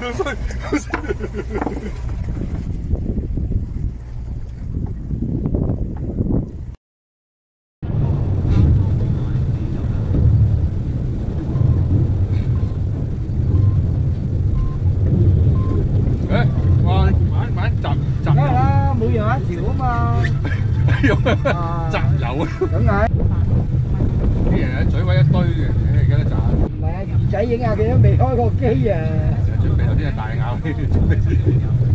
Não sei, não sei. 集油啊！梗係啲人喺水位一堆嘅，而家都賺。唔係，魚仔影下佢都未開過機啊！準備有啲係大咬，準備準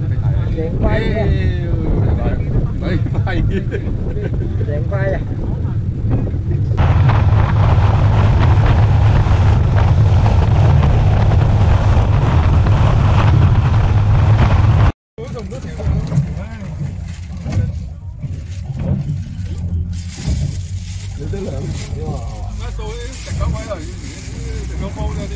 備大咬。成塊嘅，喂，快啲！成塊啊！食咗煲嗰啲，